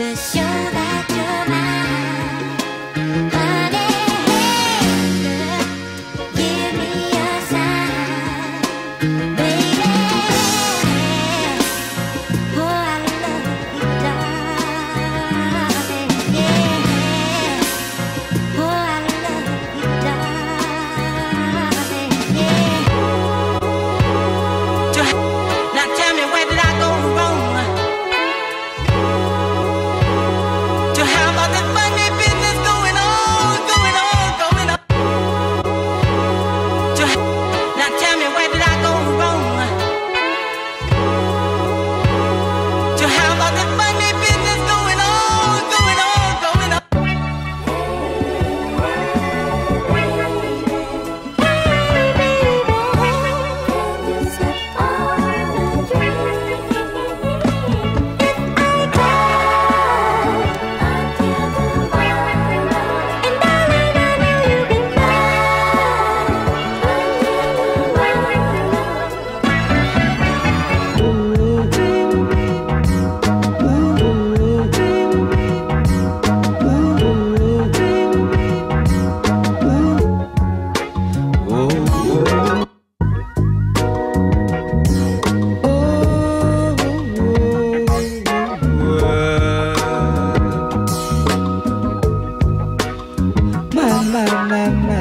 to show that you're remember